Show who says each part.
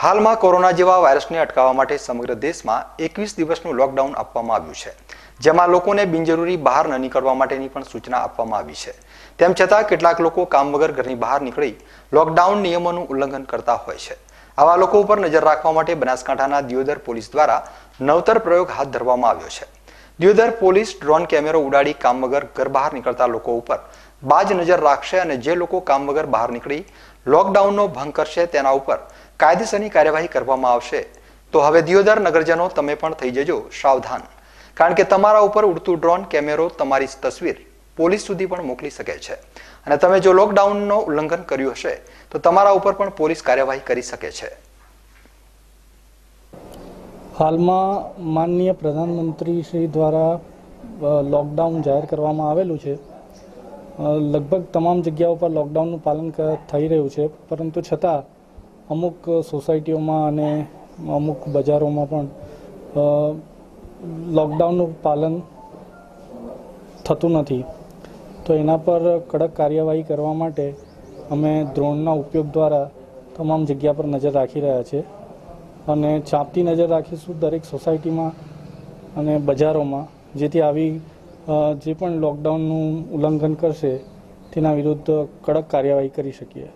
Speaker 1: હાલમાં કોરોના જેવા વાયરસને અટકાવવા માટે સમગ્ર દેશમાં એકવીસ દિવસનું લોકડાઉન આપવામાં આવ્યું છે, જેમાં લોકોને બિનજરૂરી બહાર ન નીકળવા માટેની પણ સૂચના આપવામાં આવી છે. તેમ છતાં કેટલાક લોકો કામ વગર ઘરની બહાર નીકળી લોકડાઉન નિયમોનું ઉલ્લંઘન કરતા હોય છે. આવા લોકો ઉપર નજર રાખવા માટે બનાસકાંઠાના દિયોદર પોલીસ દ્વારા નવતર પ્રયોગ હાથ ધરવામાં આવ્યો છે. દિયોદર પોલીસ ડ્રોન કેમેરો ઉડાડી કામ વગર ઘર બહાર નીકળતા લોકો ઉપર. બાજ નજર રાખશે અને જે લોકો કામ વગર બહાર નીકળી લોકડાઉનનો ભંગ કરશે તેના ઉપર કાયદેસરની કાર્યવાહી કરવામાં આવશે. તો હવે દિયોદર નગરજનો તમે પણ થઈ જજો સાવધાન. કારણ કે તમારા ઉપર ઉડતું ડ્રોન કેમેરો તમારી તસવીર પોલીસ સુધી પણ મોકલી શકે છે. અને તમે જો લોકડાઉનનો ઉલ્લંઘન કર્યું હશે, તો તમારા ઉપર પણ પોલીસ કાર્યવાહી કરી શકે છે.
Speaker 2: હાલમાં માનનીય પ્રધાનમંત્રી શ્રી દ્વારા લોકડાઉન જાહેર કરવામાં આવેલું છે. લગભગ તમામ જગ્યાઓ પર લોકડાઉનનું પાલન થઈ રહ્યું છે. પરંતુ છતાં અમુક સોસાયટીઓમાં અને અમુક બજારોમાં પણ લોકડાઉનનું પાલન થતું નથી. તો એના પર કડક કાર્યવાહી કરવા માટે અમે દ્રોણના ઉપયોગ દ્વારા તમામ જગ્યા પર નજર રાખી રહ્યા છીએ અને ચાંપતી નજર રાખીશું દરેક સોસાયટીમાં અને બજારોમાં, જેથી આવી જે પણ લોકડાઉનનું ઉલ્લંઘન કરશે, તેના વિરુદ્ધ કડક કાર્યવાહી કરી શકીએ.